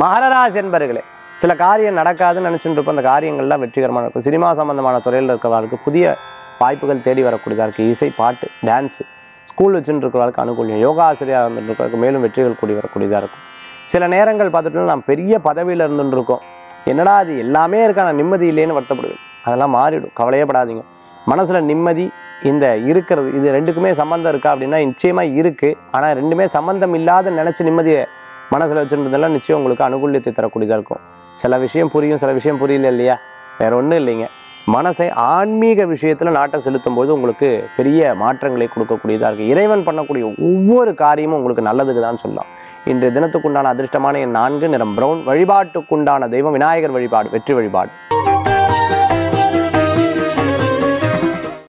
மகரராஜ் என்பர்களே சில காரியம் நடக்காதுன்னு நினச்சிட்டு இருப்போம் அந்த காரியங்கள்லாம் வெற்றிகரமாக இருக்கும். சினிமா சம்மந்தமான துறையில் இருக்கிறவர்களுக்கு புதிய வாய்ப்புகள் தேடி வரக்கூடியதாக இருக்குது இசை பாட்டு டான்ஸு ஸ்கூல் வச்சுட்டு இருக்கிறவர்களுக்கு அனுகூலியம் யோகா ஆசிரியராக இருந்துட்டு மேலும் வெற்றிகள் கூடி வரக்கூடியதாக இருக்கும். சில நேரங்கள் பார்த்துட்டு நாம் பெரிய பதவியில் இருந்துருக்கோம் என்னடா அது எல்லாமே இருக்கா நான் நிம்மதி இல்லைன்னு வருத்தப்படுவேன் அதெல்லாம் மாறிடும். கவலையே படாதீங்க. மனசில் நிம்மதி இந்த இருக்கிறது இது ரெண்டுக்குமே சம்மந்தம் இருக்கா அப்படின்னா நிச்சயமாக இருக்குது ஆனால் ரெண்டுமே சம்மந்தம் இல்லாத நினச்சி நிம்மதியை மனசில் வச்சுருந்ததெல்லாம் நிச்சயம் உங்களுக்கு அனுகூலியத்தை தரக்கூடியதாக இருக்கும். சில விஷயம் புரியும் சில விஷயம் புரியல இல்லையா? வேற ஒன்றும் இல்லைங்க. மனசை ஆன்மீக விஷயத்தில் நாட்டை செலுத்தும் போது உங்களுக்கு பெரிய மாற்றங்களை கொடுக்கக்கூடியதாக இருக்குது இறைவன் பண்ணக்கூடிய ஒவ்வொரு காரியமும் உங்களுக்கு நல்லதுக்கு தான் சொல்லலாம். இன்றைய தினத்துக்குண்டான அதிர்ஷ்டமான என் நான்கு நிறம் பிரவுன் வழிபாட்டுக்குண்டான தெய்வம் விநாயகர் வழிபாடு வெற்றி வழிபாடு.